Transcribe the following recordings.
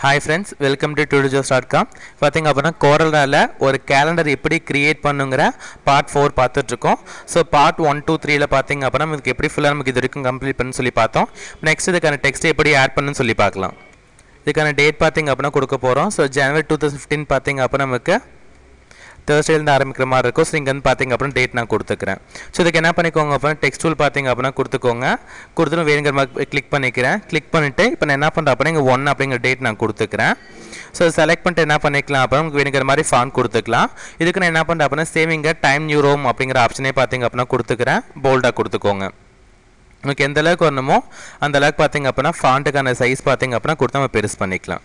Hi friends welcome to Tutor Joes dot com பார்த்தீங்க அப்படின்னா கோரலால் ஒரு கேலண்டர் எப்படி கிரியேட் பண்ணுங்கிற பார்ட் ஃபோர் பார்த்துட்ருக்கோம். ஸோ பார்ட் ஒன் டூ த்ரீயில் பார்த்தீங்க அப்படின்னா இதுக்கு எப்படி ஃபுல்லாக நமக்கு இது வரைக்கும் கம்ப்ளீட் பண்ணு சொல்லி பார்த்தோம். நெக்ஸ்ட் இதுக்கான டெக்ஸ்ட் எப்படி ஆட் பண்ணுன்னு சொல்லி பார்க்கலாம். இதுக்கான டேட் பார்த்தீங்க அப்படின்னா கொடுக்க போகிறோம் so January two thousand fifteen பார்த்தீங்க அப்போ நமக்கு தேர்ஸ்டேலேருந்து ஆரம்பிக்கிற மாதிரி இருக்கும். ஸோ இங்கே வந்து பார்த்தீங்க அப்படின்னா டேட் நான் கொடுத்துக்கிறேன். ஸோ இதுக்கு என்ன பண்ணிக்கோங்க அப்படின்னா டெக்ஸ்ட் டூல் பார்த்தீங்க அப்படின்னா கொடுத்துக்கோங்க. கொடுத்துட்டு வேணுங்கிற மாதிரி கிளிக் பண்ணிக்கிறேன். கிளிக் பண்ணிவிட்டு இப்போ நான் என்ன பண்ணுறேன் அப்படின்னா இங்கே ஒன் அப்படிங்கிற டேட் நான் கொடுத்துக்கிறேன். ஸோ செலக்ட் பண்ணிட்டு என்ன பண்ணிக்கலாம் அப்புறம் உங்களுக்கு வேணுங்கிற மாதிரி ஃபான் கொடுத்துக்கலாம். இதுக்கு நான் என்ன பண்ணுறேன் அப்படின்னா சேவிங்க டைம் நியூ ரோம் அப்படிங்கிற ஆப்ஷனே பார்த்தீங்க அப்படின்னா கொடுத்துக்கிறேன். போல்டாக கொடுத்துக்கோங்க. உங்களுக்கு எந்த அளவுக்கு வரணுமோ அந்த அளவுக்கு பார்த்தீங்க அப்படின்னா ஃபாண்ட்டுக்கான சைஸ் பார்த்தீங்க அப்படின்னா கொடுத்து நம்ம பெருசு பண்ணிக்கலாம்.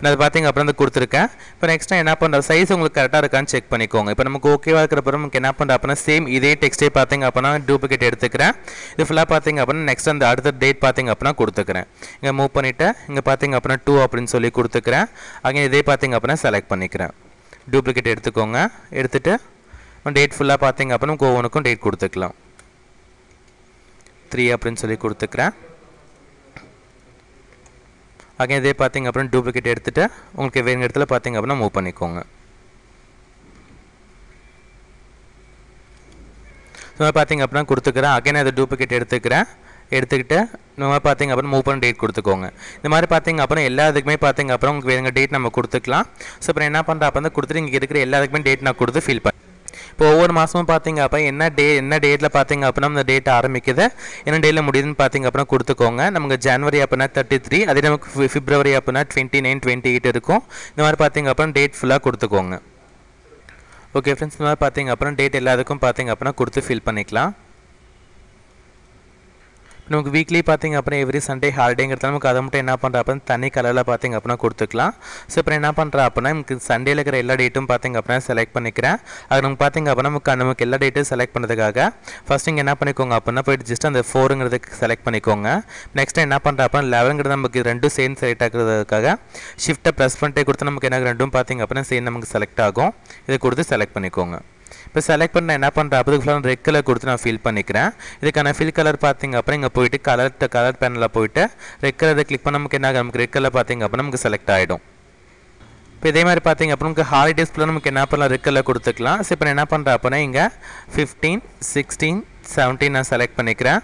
நான் அது பார்த்தீங்க அப்புறம் வந்து கொடுத்துருக்கேன். இப்போ நெக்ஸ்ட் என்ன பண்ணுறோம் சைஸ் உங்களுக்கு கரெக்டாக இருக்கான்னு செக் பண்ணிக்கோங்க. இப்போ நமக்கு ஓகேவாக இருக்கிறப்ப நமக்கு என்ன பண்ணுறோம் அப்படின்னா சேம் இதே டெக்ஸ்டே பார்த்தீங்க அப்படின்னா டூப்ளிகேட் எடுத்துக்கிறேன். இது ஃபுல்லாக பார்த்தீங்க அப்படின்னா நெக்ஸ்ட் அந்த அடுத்த டேட் பார்த்தீங்க அப்படின்னா கொடுத்துக்கிறேன். இங்கே மூவ் பண்ணிவிட்டு இங்கே பார்த்தீங்க அப்படின்னா டூ அப்படின்னு சொல்லி கொடுத்துக்கிறேன். அங்கே இதே பார்த்தீங்க அப்படின்னா செலக்ட் பண்ணிக்கிறேன். டூப்ளிகேட் எடுத்துக்கோங்க. எடுத்துகிட்டு டேட் ஃபுல்லாக பார்த்தீங்க அப்படின்னா ஒவ்வொன்றுக்கும் டேட் கொடுத்துக்கலாம். த்ரீ அப்படின்னு சொல்லி கொடுத்துக்கிறேன். அங்கே இதே பார்த்திங்க அப்புறம் டூப்ளிகேட் எடுத்துகிட்டு உங்களுக்கு வேறு இடத்துல பார்த்திங்க அப்படின்னா மூவ் பண்ணிக்கோங்க. ஸோ பார்த்திங்க அப்படின்னா கொடுத்துக்கிறேன். அகைன் அதை டூப்ளிகேட் எடுத்துக்கிறேன். எடுத்துக்கிட்டு இந்த மாதிரி பார்த்தீங்க அப்புறம் மூவ் பண்ண டேட் கொடுத்துக்கோங்க. இந்த மாதிரி பார்த்திங்க அப்புறம் எல்லா இதுக்குமே பார்த்தீங்க அப்புறம் உங்களுக்கு வேணுங்க டேட் நம்ம கொடுத்துக்கலாம். ஸோ அப்புறம் என்ன பண்ணுறேன் அப்போ வந்து கொடுத்துட்டு இங்கே இருக்கிற எல்லாத்துக்குமே டேட் நான் கொடுத்து ஃபில் பண்ணேன் இப்போ ஒவ்வொரு மாதமும் பார்த்தீங்க அப்போ என்ன டே என்ன டேட்டில் பார்த்தீங்க அப்படின்னா அந்த டேட் ஆரம்பிக்குது. என்ன டேட்டில் முடியுதுன்னு பார்த்தீங்க அப்படின்னா கொடுத்துக்கோங்க. நமக்கு ஜனவரி அப்படின்னா தேர்ட்டி த்ரீ அதே நமக்கு ஃபிப்ரவரி அப்படின்னா டுவெண்ட்டி நைன் டுவெண்ட்டி எயிட் இருக்கும். இந்த மாதிரி பார்த்தீங்க அப்புறம் டேட் ஃபுல்லாக கொடுத்துக்கோங்க. ஓகே ஃப்ரெண்ட்ஸ் இந்த மாதிரி பார்த்தீங்க அப்புறம் டேட் எல்லாத்துக்கும் பார்த்தீங்க அப்படின்னா கொடுத்து ஃபில் பண்ணிக்கலாம். நமக்கு வீக்லி பார்த்திங்க அப்புறம் எவ்ரி சண்டே ஹாலிடேங்கிறத நமக்கு அதை மட்டும் என்ன பண்ணுறா அப்படின்னா தனி கலரில் பார்த்தீங்க அப்படின்னா கொடுத்துக்கலாம். ஸோ இப்போ என்ன பண்ணுறேன் அப்படின்னா நமக்கு சண்டேல இருக்கிற எல்லா டேட்டும் பார்த்தீங்க அப்படின்னா செலக்ட் பண்ணிக்கிறேன். அது நமக்கு பார்த்தீங்க அப்படின்னா நமக்கு நமக்கு எல்லா டேட்டும் செலக்ட் பண்ணுறதுக்காக ஃபஸ்ட் இங்கே என்ன பண்ணிக்கோங்க அப்படின்னா போயிட்டு ஜஸ்ட் அந்த ஃபோருங்கிறதுக்கு செலக்ட் பண்ணிக்கோங்க. நெக்ஸ்ட் என்ன பண்ணுறா அப்படின்னா லெவனுங்கிறது நமக்கு ரெண்டும் சேர்ந்து செலக்ட் ஆகிறதுக்காக ஷிஃப்ட்டை ப்ரெஸ் பண்ணிட்டே கொடுத்து நமக்கு என்ன ரெண்டும் பார்த்தீங்க அப்படின்னா சேர்ந்து நமக்கு செலக்ட் ஆகும். இதை கொடுத்து செலக்ட் பண்ணிக்கோங்க. இப்போ செலக்ட் பண்ண என்ன பண்ணுறேன் அப்போ ஃபுல்லாக ரெட் கலர் கொடுத்து நான் ஃபில் பண்ணிக்கிறேன். இதுக்கான ஃபில் கலர் பார்த்தீங்க அப்புறம் இங்கே போயிட்டு கலர் கலர் பேனலில் போயிட்டு ரெட் கலரை கிளிக் பண்ண நமக்கு என்ன ஆகும்? நமக்கு ரெட் கலர் பார்த்திங்க அப்புறம் நமக்கு செலக்ட் ஆகிடும் இப்போ இதே மாதிரி பார்த்தீங்க அப்புறம் நமக்கு ஹாலிடேஸ்க்குள்ள நமக்கு என்ன பண்ணலாம்? ரெட் கலர் கொடுத்துக்கலாம். ஸோ இப்போ என்ன பண்ணுறேன் அப்படின்னா இங்கே ஃபிஃப்டீன் சிக்ஸ்டீன் செவன்டீன் நான் செலக்ட் பண்ணிக்கிறேன்.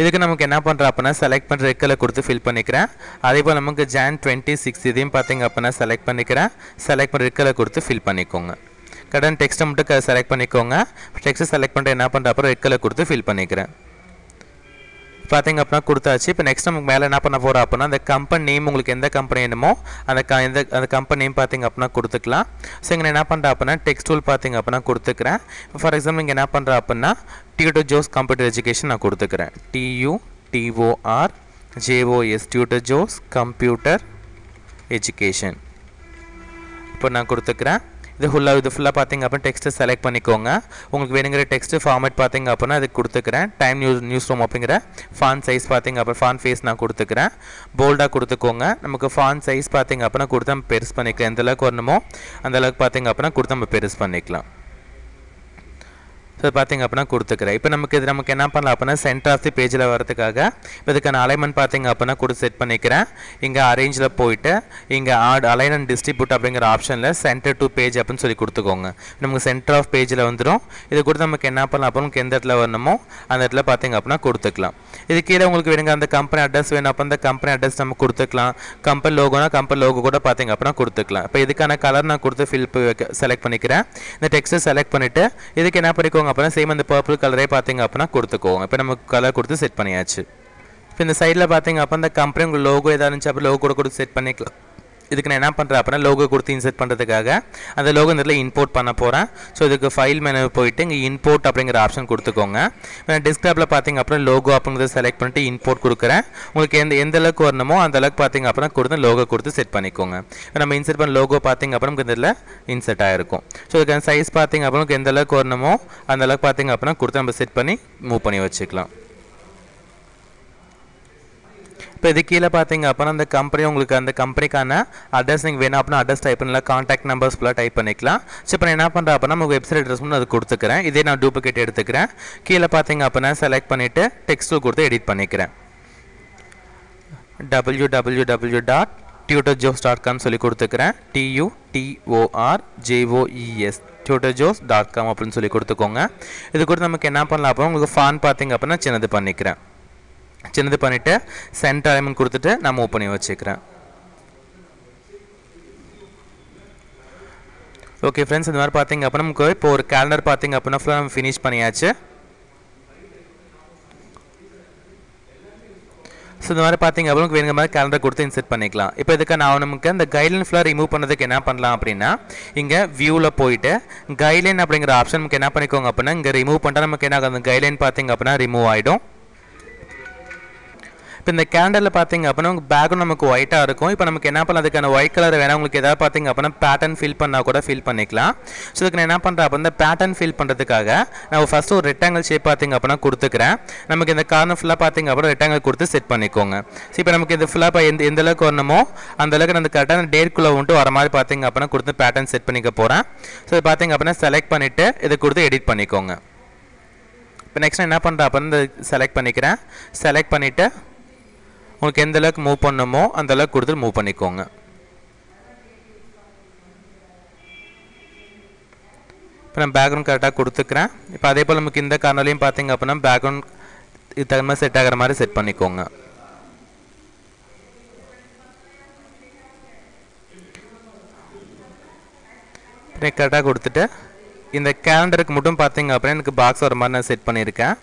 இதுக்கு நமக்கு என்ன பண்ணுறோம் அப்படின்னா செலக்ட் பண்ணுற ரெட் கலர் கொடுத்து ஃபில் பண்ணிக்கிறேன். அதே போல் நமக்கு ஜான் டுவெண்ட்டி சிக்ஸ் இதையும் பார்த்தீங்க அப்படின்னா செலக்ட் பண்ணிக்கிறேன். செலக்ட் பண்ணுற ரெட் கலர் கொடுத்து ஃபில் பண்ணிக்கோங்க. கடன் டெக்ஸ்ட்டை மட்டும் செலக்ட் பண்ணிக்கோங்க. டெக்ஸ்ட் செலக்ட் பண்ணிட்டு என்ன பண்ணுற அப்புறம் ரெட் கலர் கொடுத்து ஃபில் பண்ணிக்கிறேன். பார்த்தீங்க அப்படின்னா கொடுத்தாச்சு. இப்போ நெக்ஸ்ட் நமக்கு மேலே என்ன பண்ண போகிறோம் அப்படின்னா அந்த கம்பெனி நேம் உங்களுக்கு எந்த கம்பெனி வேணுமோ அந்த க எந்த அந்த கம்பெனி நேம் பார்த்தீங்க அப்படின்னா கொடுத்துக்கலாம். ஸோ இங்கே என்ன பண்ணுறேன் அப்படின்னா டெக்ஸ்ட் டூல் பார்த்தீங்க அப்படின்னா கொடுத்துக்கிறேன். ஃபார் எக்ஸாம்பிள் இங்கே என்ன பண்ணுறேன் அப்படின்னா டியூட்டர் ஜோஸ் கம்ப்யூட்டர் எஜுகேஷன் நான் கொடுத்துக்கிறேன். TU TOR JOS tutor Joes computer education இப்போ நான் கொடுத்துக்கிறேன். இது ஃபுல்லாக இது ஃபுல்லாக பார்த்தீங்க அப்படின்னா டெக்ஸ்ட்டு செலக்ட் பண்ணிக்கோங்க. உங்களுக்கு வேணுங்கிற டெக்ஸ்ட்டு ஃபார்மேட் பார்த்தீங்க அப்படின்னா அதுக்கு கொடுத்துக்கிறேன். டைம் நியூஸ் நியூஸ் ரூம் அப்படிங்கிற ஃபான் சைஸ் பார்த்தீங்க அப்புறம் ஃபான் ஃபேஸ் நான் கொடுத்துக்கிறேன். போல்டாக கொடுத்துக்கோங்க. நமக்கு ஃபான் சைஸ் பார்த்தீங்க அப்படின்னா கொடுத்து நம்ம பெருசு பண்ணிக்கலாம். எந்த அளவுக்கு வரணுமோ அந்த அளவுக்கு பார்த்தீங்க அப்படின்னா கொடுத்து நம்ம பெருசு பண்ணிக்கலாம். ஸோ பார்த்திங்க அப்படின்னா கொடுத்துக்கிறேன். இப்போ நமக்கு இது நமக்கு என்ன பண்ணலாம் அப்படின்னா சென்டர் ஆஃப் தி பேஜில் வரதுக்காக இப்போ இதுக்கான அலைமெண்ட் பார்த்திங்க அப்படின்னா கொடுத்து செட் பண்ணிக்கிறேன். இங்கே அரேஞ்சில் போயிட்டு இங்கே ஆட் அலைன் அண்ட் டிஸ்ட்ரிபியூட் அப்படிங்கிற ஆப்ஷனில் சென்டர் டு பேஜ் அப்படின்னு சொல்லி கொடுத்துக்கோங்க. நமக்கு சென்டர் ஆஃப் பேஜில் வந்துடும் இது கூட நமக்கு என்ன பண்ணலாம் அப்புறம் எந்த இடத்துல வரணுமோ அந்த இடத்துல பார்த்தீங்க அப்படின்னா கொடுத்துக்கலாம். இது கீழே உங்களுக்கு வேணுங்க அந்த கம்பெனி அட்ரஸ் வேணும் அப்போ அந்த கம்பெனி அட்ரஸ் நம்ம கொடுத்துக்கலாம். கம்பெனி லோகோனா கம்பெனி லோகோ கூட பார்த்தீங்க அப்படின்னா கொடுத்துக்கலாம். இப்போ இதுக்கான கலர் நான் கொடுத்து ஃபில் செலக்ட் பண்ணிக்கிறேன். இந்த டெக்ஸ்ட்டை செலக்ட் பண்ணிவிட்டு இதுக்கு என்ன பண்ணிக்கோங்க அப்படின்னா சேம் அந்த பர்பிள் கலரே பார்த்தீங்க அப்படின்னா கொடுத்துக்கோங்க. இப்போ நமக்கு கலர் கொடுத்து செட் பண்ணியாச்சு. இப்போ இந்த சைடில் பார்த்தீங்க அப்போ அந்த கம்பெனி உங்கள் லோகோ எதாவது இருந்துச்சு அப்போ லோகோ கூட கொடுத்து செட் பண்ணிக்கலாம். இதுக்கு நான் என்ன பண்ணுறேன் அப்படின்னா லோகோ கொடுத்து இன்செர்ட் பண்ணுறதுக்காக அந்த லோகோ இந்த இடத்துல இம்போர்ட் பண்ண போகிறேன் ஸோ இதுக்கு ஃபைல் மெனு போயிட்டு இங்கே இம்போர்ட் அப்படிங்கிற ஆப்ஷன் கொடுத்துக்கோங்க. நான் டெஸ்க்டாப்பில் பார்த்தீங்க அப்புறம் லோகோ அப்படிங்கிறத செலக்ட் பண்ணிட்டு இம்போர்ட் கொடுக்குறேன். உங்களுக்கு எந்த எந்த அளவுக்கு வரணுமோ அந்த அளவுக்கு பார்த்தீங்க அப்புறம் கொடுத்து லோகோ கொடுத்து செட் பண்ணிக்கோங்க. இப்போ நம்ம இன்செர்ட் பண்ண லோகோ பார்த்தீங்க அப்புறம் இந்த இதில் இன்செர்ட் ஆகிருக்கும் ஸோ இதுக்கான சைஸ் பார்த்தீங்க அப்புறம் எந்த அளவுக்கு வரணுமோ அந்த அளவுக்கு பார்த்தீங்க அப்புறம் கொடுத்து நம்ம செட் பண்ணி மூவ் பண்ணி வச்சுக்கலாம். இப்போ இது கீழே பார்த்தீங்க அப்படின்னா அந்த கம்பெனி உங்களுக்கு அந்த கம்பெனிக்கான அட்ரஸ் நீங்கள் வேணும் அப்படின்னா அட்ரஸ் டைப் பண்ணலாம். காண்டாக்ட் நம்பர்ஸ் ஃபுல்லாக டைப் பண்ணிக்கலாம். ஸோ இப்போ நான் என்ன பண்ணுறேன் அப்படின்னா உங்கள் வெப்சைட் அட்ரஸ் மட்டும் அது கொடுத்துக்கிறேன். இதே நான் டூப்ளிகேட் எடுத்துக்கிறேன். கீழே பார்த்தீங்க அப்படின்னா செலக்ட் பண்ணிவிட்டு டெக்ஸ்ட்டு கொடுத்து எடிட் பண்ணிக்கிறேன். www.டாட் டியூட்டர் ஜோஸ் டாட் காம் சொல்லி கொடுத்துக்கிறேன் TU TOR JOES tutor Joes dot com அப்படின்னு சொல்லி கொடுத்துக்கோங்க. இது கூட நமக்கு என்ன பண்ணலாம் அப்போ உங்களுக்கு ஃபான் பார்த்தீங்க அப்படின்னா சின்னது பண்ணிக்கிறேன். சின்னது பண்ணிவிட்டு சென்ட் அலைமெண்ட் கொடுத்துட்டு நான் மூவ் பண்ணி வச்சுக்கிறேன். ஓகே ஃப்ரெண்ட்ஸ் இந்த மாதிரி பார்த்தீங்க அப்படின்னா நமக்கு இப்போ ஒரு கேலண்டர் பார்த்தீங்க அப்படின்னா ஃபுல்லாக நம்ம ஃபினிஷ் பண்ணியாச்சு. ஸோ இந்த மாதிரி பார்த்தீங்க அப்படின்னா வேணுங்க மாதிரி கேலண்டர் கொடுத்து இன்செர்ட் பண்ணிக்கலாம். இப்போ இதுக்கு நான் நமக்கு அந்த கைட்லைன் ஃபுல்லாக ரிமூவ் பண்ணுறதுக்கு என்ன பண்ணலாம் அப்படின்னா இங்கே வியூவில் போயிட்டு கைட்லைன் அப்படிங்கிற ஆப்ஷன் நமக்கு என்ன பண்ணிக்கோங்க அப்படின்னா இங்கே ரிமூவ் பண்ணிட்டா நமக்கு என்ன ஆகும்? அந்த கைட்லைன் பார்த்தீங்க அப்படின்னா ரிமூவ் ஆகிடும் இப்போ இந்த கேண்டலில் பார்த்தீங்க அப்படின்னா உங்கள் பேக்ரவுண்ட் நமக்கு ஒயிட்டாக இருக்கும். இப்போ நமக்கு என்ன பண்ணலாம் அதுக்கான ஒயிட் கலர் வேணால் உங்களுக்கு எதாவது பார்த்தீங்க அப்படின்னா பேட்டர்ன் ஃபில் பண்ணால் கூட ஃபில் பண்ணிக்கலாம். ஸோ இதுக்கு நான் என்ன பண்ணுறேன் அப்போ இந்த பேட்டர்ன் ஃபில் பண்ணுறதுக்காக நான் ஃபஸ்ட்டு ஒரு ரெக்டாங்கல் ஷேப் பார்த்தீங்க அப்படின்னா கொடுத்துக்கிறேன். நமக்கு இந்த கார்னர் ஃபுல்லாக பார்த்தீங்க அப்படின்னா ரெக்டாங்கல் கொடுத்து செட் பண்ணிக்கோங்க. ஸோ இப்போ நமக்கு இது ஃபுல்லாக இப்போ எந்த எந்த அளவுக்கு வரணுமோ அந்த அளவுக்கு நான் கரெக்டாக அந்த டேட்குள்ளே வந்துட்டு வர மாதிரி பார்த்தீங்க அப்படின்னா கொடுத்து பேட்டர்ன் செட் பண்ணிக்க போகிறேன் ஸோ இது பார்த்தீங்க அப்படின்னா செலக்ட் பண்ணிவிட்டு இதை கொடுத்து எடிட் பண்ணிக்கோங்க. இப்போ நெக்ஸ்ட் என்ன பண்ணுறேன் அப்போ இந்த செலக்ட் பண்ணிக்கிறேன். செலக்ட் பண்ணிவிட்டு உங்களுக்கு எந்த அளவுக்கு மூவ் பண்ணணுமோ அந்த அளவுக்கு கொடுத்து மூவ் பண்ணிக்கோங்க. இப்போ நான் பேக்ரவுண்ட் கரெக்டாக கொடுத்துக்கிறேன். இப்போ அதே போல் நமக்கு இந்த கார்னர்லையும் பார்த்தீங்க அப்படின்னா பேக்ரவுண்ட் இது தகுந்த மாதிரி செட் ஆகிற மாதிரி செட் பண்ணிக்கோங்க. கரெக்டாக கொடுத்துட்டு இந்த கேலண்டருக்கு மட்டும் பார்த்தீங்க அப்படின்னா எனக்கு பாக்ஸ் வர மாதிரி நான் செட் பண்ணியிருக்கேன்.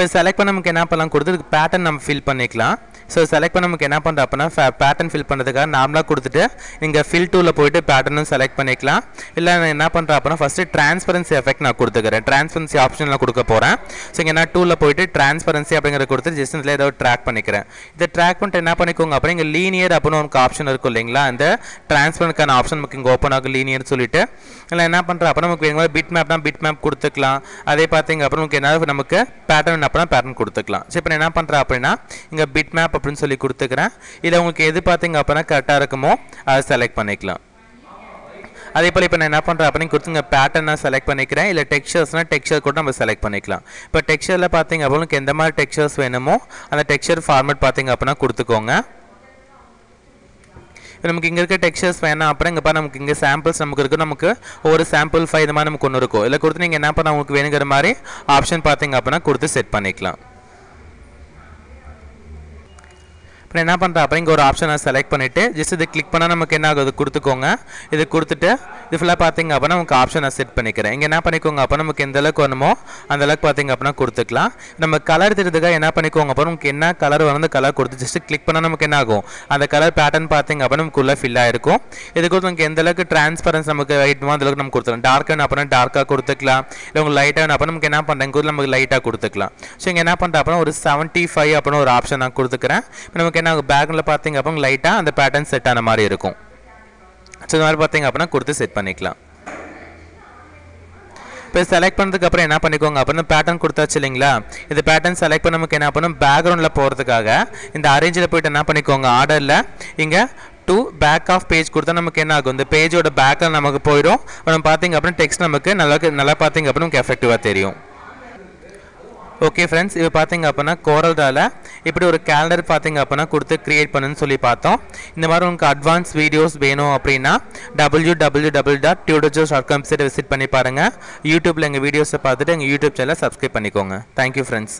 இப்போ செலக்ட் பண்ண நமக்கு என்ன பண்ணலாம்? கொடுத்ததுக்கு பேட்டர்ன் நம்ம ஃபில் பண்ணிக்கலாம். ஸோ செலக்ட் பண்ண நமக்கு என்ன பண்ணுறோம் அப்படின்னா பேட்டர்ன் ஃபில் பண்ணுறதுக்காக நார்மலாக கொடுத்துட்டு இங்கே ஃபில் டூவில் போயிட்டு பேட்டர்னும் செலக்ட் பண்ணிக்கலாம். இல்லை நான் என்ன பண்ணுறேன் அப்படின்னா ஃபஸ்ட்டு டிரான்ஸ்பரன்சி எஃபெக்ட் நான் கொடுத்துக்கிறேன். ட்ரான்ஸ்பரன்சி ஆப்ஷனில் கொடுக்க போகிறேன் ஸோ இங்கே நான் டூவில் போயிட்டு டிரான்ஸ்பரன்சி அப்படிங்கிறத கொடுத்து ஜஸ்ட் இதில் ஏதாவது ட்ராக் பண்ணிக்கிறேன். இதை ட்ராக் பண்ணிட்டு என்ன பண்ணிக்கோங்க அப்புறம் இங்கே லீனியர் அப்படின்னு உங்களுக்கு ஆப்ஷன் இருக்கும் இல்லைங்களா? அந்த ட்ரான்ஸ்பரனுக்கான ஆப்ஷன் நமக்கு இங்கே ஓப்பன் ஆகும் லீனியர்னு சொல்லிட்டு. இல்லை என்ன பண்ணுறேன் அப்புறம் நமக்கு வேணும் பிட் மேப் தான் பிட் மேப் கொடுத்துக்கலாம். அதே பார்த்தீங்க அப்புறம் நமக்கு என்ன நமக்கு பேட்டர்ன் அப்படின்னா பேட்டர்ன் கொடுத்துக்கலாம். ஸோ இப்போ என்ன பண்ணுறேன் அப்படின்னா இங்கே பிட் மேப் அப்படின்னு சொல்லி கொடுத்துக்கிறேன். இதை உங்களுக்கு எது பார்த்தீங்க அப்படின்னா கரெக்டாக இருக்குமோ அதை செலக்ட் பண்ணிக்கலாம். அதே போல் இப்போ நான் என்ன பண்ணுறேன் அப்படின்னு கொடுத்துங்க பேட்டர்னாக செலக்ட் பண்ணிக்கிறேன். இல்லை டெக்ஸ்சர்ஸ்னால் டெக்ஸ்சர் கூட நம்ம செலக்ட் பண்ணிக்கலாம். இப்போ டெக்ஸ்சரில் பார்த்தீங்க அப்படின்னா உங்களுக்கு எந்த மாதிரி டெக்ஸ்சர்ஸ் வேணுமோ அந்த டெக்ஸ்சர் ஃபார்மேட் பார்த்தீங்க அப்படின்னா கொடுத்துக்கோங்க. இப்போ நமக்கு இங்கே இருக்க டெக்ஸ்சர்ஸ் வேணாம் அப்புறம் இங்கே நமக்கு இங்கே சாம்பிள்ஸ் நமக்கு இருக்குது நமக்கு ஒரு சாம்பிள் ஃபைவ் இது மாதிரி நமக்கு ஒன்று இருக்கும். இல்லை கொடுத்து நீங்கள் என்ன பண்ண உங்களுக்கு வேணுங்கிற மாதிரி ஆப்ஷன் பார்த்தீங்க அப்படின்னா கொடுத்து செட் பண்ணிக்கலாம். இப்போ என்ன பண்ணுறேன் அப்புறம் இங்கே ஒரு ஆப்ஷனை செலக்ட் பண்ணிவிட்டு ஜஸ்ட் இது கிளிக் பண்ணால் நமக்கு என்ன ஆகுது? கொடுத்துக்கோங்க. இது கொடுத்துட்டு இது ஃபுல்லாக பார்த்தீங்க அப்படின்னா நமக்கு ஆப்ஷனை செட் பண்ணிக்கிறேன். இங்கே என்ன பண்ணிக்கோங்க அப்போ நமக்கு எந்த அளவுக்கு வேணுமோ அந்த அளவுக்கு பார்த்தீங்க அப்படின்னா கொடுத்துக்கலாம். நம்ம கலர் தெரிஞ்சதுக்காக என்ன பண்ணிக்கோங்க அப்போ நமக்கு என்ன கலர் வந்து கலர் கொடுத்து ஜஸ்ட் கிளிக் பண்ணால் நமக்கு என்ன ஆகும்? அந்த கலர் பேட்டர்ன் பார்த்தீங்க அப்படின்னா நமக்குள்ளே ஃபில் ஆகிருக்கும் இது கொடுத்து நமக்கு எந்த அளவுக்கு டிரான்ஸ்பரன்ஸ் நமக்கு வைட்டுமோ அந்த அளவுக்கு நம்ம கொடுத்துக்கலாம். டார்க் வேணும் அப்படின்னா டார்க்காக கொடுத்துக்கலாம். இல்லை உங்களுக்கு லைட்டாக வேணும் அப்போ நமக்கு என்ன பண்ணுறேன் கூட நமக்கு லைட்டாக கொடுத்துக்கலாம். ஸோ இங்கே என்ன பண்ணுறேன் அப்படின்னா ஒரு செவன்ட்டி ஃபைவ் அப்படின்னு ஒரு ஆப்ஷன் நான் கொடுத்துக்கிறேன். இப்போ நமக்கு என்ன பேக்கில் பார்த்தீங்க அப்போ லைட்டாக அந்த பேட்டர்ன் செட் ஆன மாதிரி இருக்கும். ஸோ இந்த மாதிரி பார்த்தீங்க அப்படின்னா கொடுத்து செட் பண்ணிக்கலாம். இப்போ செலக்ட் பண்ணதுக்கப்புறம் என்ன பண்ணிக்கோங்க? அப்புறம் பேட்டர்ன் கொடுத்தாச்சு இல்லைங்களா? இந்த பேட்டர்ன் செலக்ட் பண்ண நமக்கு என்ன பண்ணும் பேக்ரவுண்டில் போகிறதுக்காக இந்த அரேஞ்சில் போயிட்டு என்ன பண்ணிக்கோங்க? ஆர்டரில் இங்கே டூ பேக் ஆஃப் பேஜ் கொடுத்தா நமக்கு என்ன ஆகும்? இந்த பேஜோட பேக்கில் நமக்கு போயிடும். நம்ம பார்த்தீங்க அப்படின்னா டெக்ஸ்ட் நமக்கு நல்லா நல்லா பார்த்தீங்க அப்படின்னா நமக்கு எஃபெக்டிவாக தெரியும். ஓகே ஃப்ரெண்ட்ஸ் இப்போ பார்த்தீங்க அப்படின்னா கோரல்டாவில் இப்படி ஒரு கேலண்டர் பார்த்தீங்க அப்படின்னா கொடுத்து கிரியேட் பண்ணுன்னு சொல்லி பார்த்தோம். இந்த மாதிரி உங்களுக்கு அட்வான்ஸ் வீடியோஸ் வேணும் அப்படின்னா W W W dot Tutor Joes dot com visit பண்ணி பாருங்கள் யூடியூப்பில் எங்கள் வீடியோஸை பார்த்துட்டு எங்கள் யூடியூப் சேனலை சப்ஸ்கிரைப் பண்ணிக்கோங்க. Thank you friends